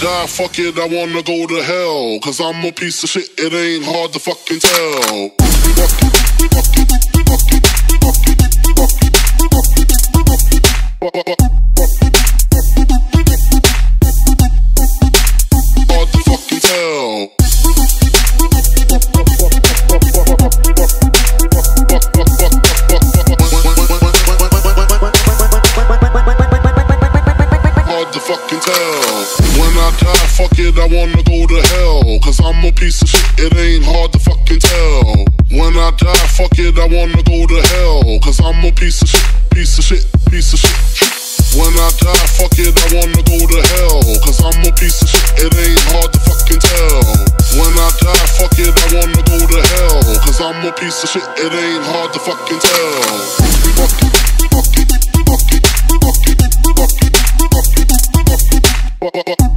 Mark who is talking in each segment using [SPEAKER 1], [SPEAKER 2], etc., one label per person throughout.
[SPEAKER 1] die, fuck it, I wanna go to hell. Cause I'm a piece of shit, it ain't hard to fucking tell. Hard to fucking tell. hard to fucking tell. Fuck it, I wanna go to hell. Cause I'm a piece of shit, it ain't hard to fucking tell. When I die, fuck it, I wanna go to hell. Cause I'm a piece of shit, piece of shit, piece of shit. When I die, fuck it, I wanna go to hell. Cause I'm a piece of shit, it ain't hard to fucking tell. When I die, fuck it, I wanna go to hell. Cause I'm a piece of shit, it ain't hard to fucking tell. Hard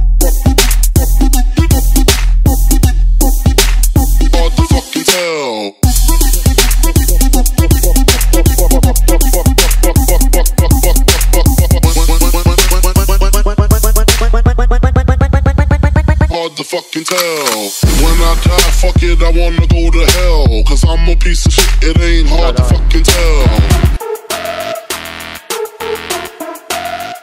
[SPEAKER 1] When I die, fuck it, I wanna go to hell. Cause I'm a piece of shit, it ain't hard to fucking tell.